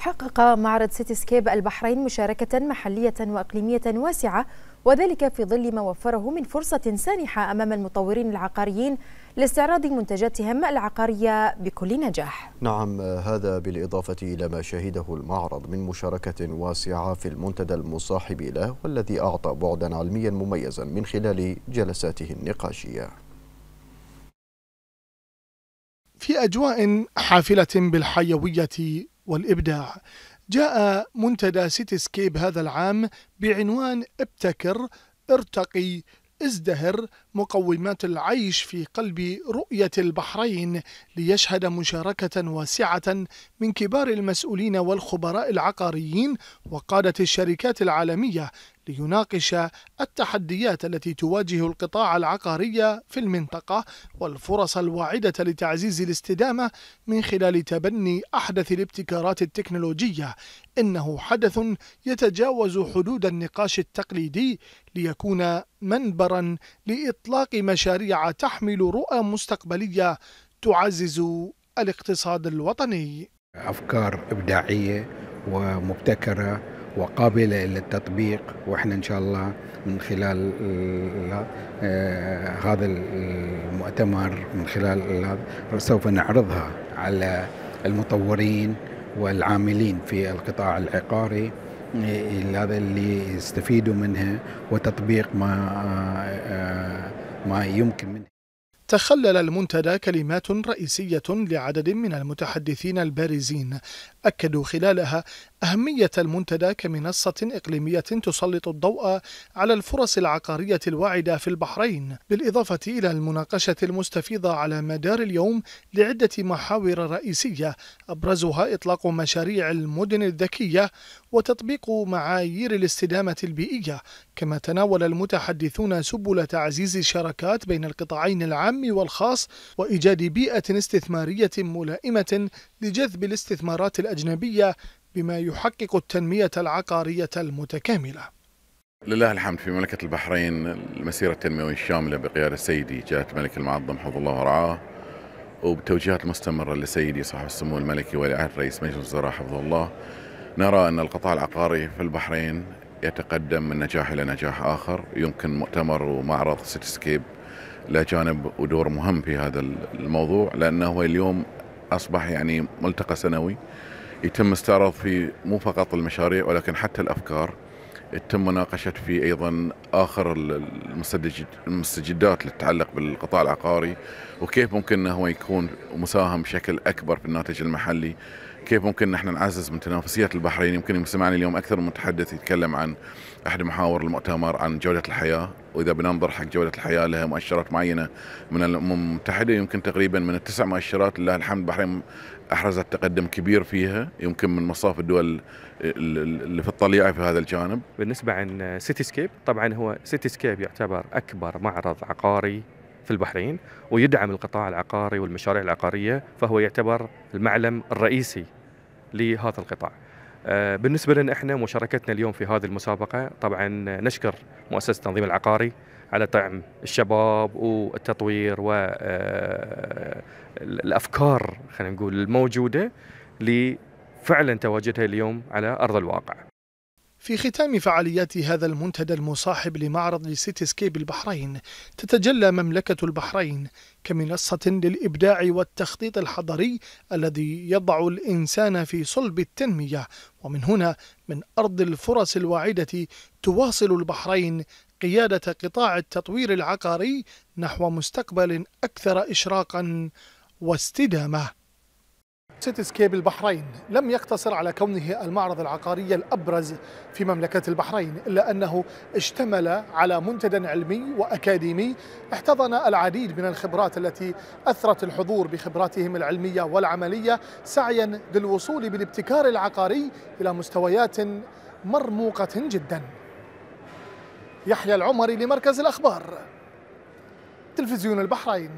حقق معرض سيتي سكيب البحرين مشاركة محلية وإقليمية واسعة وذلك في ظل ما وفره من فرصة سانحة أمام المطورين العقاريين لاستعراض منتجاتهم العقارية بكل نجاح. نعم هذا بالإضافة إلى ما شهده المعرض من مشاركة واسعة في المنتدى المصاحب له والذي أعطى بعدا علميا مميزا من خلال جلساته النقاشية. في أجواء حافلة بالحيوية والإبداع. جاء منتدى سيتي سكيب هذا العام بعنوان ابتكر ارتقي ازدهر مقومات العيش في قلب رؤية البحرين ليشهد مشاركة واسعة من كبار المسؤولين والخبراء العقاريين وقادة الشركات العالمية ليناقش التحديات التي تواجه القطاع العقاري في المنطقة والفرص الواعدة لتعزيز الاستدامة من خلال تبني أحدث الابتكارات التكنولوجية. إنه حدث يتجاوز حدود النقاش التقليدي ليكون منبرا لإطلاق مشاريع تحمل رؤى مستقبلية تعزز الاقتصاد الوطني. أفكار إبداعية ومبتكرة وقابلة للتطبيق وإحنا إن شاء الله من خلال هذا المؤتمر من خلال سوف نعرضها على المطورين والعاملين في القطاع العقاري هذا اللي يستفيدوا منها وتطبيق ما ما يمكن منه تخلل المنتدى كلمات رئيسية لعدد من المتحدثين البارزين. أكدوا خلالها أهمية المنتدى كمنصة إقليمية تسلط الضوء على الفرص العقارية الواعدة في البحرين بالإضافة إلى المناقشة المستفيضة على مدار اليوم لعدة محاور رئيسية أبرزها إطلاق مشاريع المدن الذكية وتطبيق معايير الاستدامة البيئية كما تناول المتحدثون سبل تعزيز الشراكات بين القطاعين العام والخاص وإيجاد بيئة استثمارية ملائمة لجذب الاستثمارات الأجنبية بما يحقق التنمية العقارية المتكاملة. لله الحمد في مملكة البحرين المسيرة التنموية الشاملة بقيادة سيدي جلالة الملك المعظم حفظ الله ورعاه وبالتوجيهات المستمرة لسيدي صاحب السمو الملكي ولي عهد رئيس مجلس الوزراء حفظه الله. نرى أن القطاع العقاري في البحرين يتقدم من نجاح إلى نجاح آخر يمكن مؤتمر ومعرض سيتسكيب له جانب ودور مهم في هذا الموضوع لأنه اليوم أصبح يعني ملتقى سنوي. يتم استعراض فيه مو فقط المشاريع ولكن حتى الأفكار. يتم مناقشة في أيضا آخر المستجدات اللي تتعلق بالقطاع العقاري وكيف ممكن هو يكون مساهم بشكل أكبر في الناتج المحلي. كيف ممكن نحن نعزز من تنافسية البحرين؟ يمكن سمعنا اليوم أكثر من متحدث يتكلم عن أحد محاور المؤتمر عن جودة الحياة. وإذا بننظر حق جودة الحياة لها مؤشرات معينة من الأمم المتحدة يمكن تقريبا من التسع مؤشرات لله الحمد البحرين أحرزت تقدم كبير فيها يمكن من مصاف الدول اللي في الطليعة في هذا الجانب. بالنسبة عن Cityscape طبعا هو Cityscape يعتبر أكبر معرض عقاري في البحرين ويدعم القطاع العقاري والمشاريع العقارية فهو يعتبر المعلم الرئيسي لهذا القطاع. آه، بالنسبة لنا إحنا مشاركتنا اليوم في هذه المسابقة طبعا نشكر مؤسسة التنظيم العقاري على طعم الشباب والتطوير والافكار آه، خلينا نقول الموجودة لفعلا تواجدها اليوم على أرض الواقع. في ختام فعاليات هذا المنتدى المصاحب لمعرض سيتي سكيب البحرين تتجلى مملكة البحرين كمنصة للإبداع والتخطيط الحضري الذي يضع الإنسان في صلب التنمية. ومن هنا من أرض الفرص الواعدة تواصل البحرين قيادة قطاع التطوير العقاري نحو مستقبل أكثر إشراقا واستدامة. سيتي سكيب البحرين. لم يقتصر على كونه المعرض العقاري الأبرز في مملكة البحرين إلا أنه اشتمل على منتدى علمي وأكاديمي. احتضن العديد من الخبرات التي أثرت الحضور بخبراتهم العلمية والعملية سعيا للوصول بالابتكار العقاري إلى مستويات مرموقة جدا. يحيى العمري لمركز الأخبار. تلفزيون البحرين.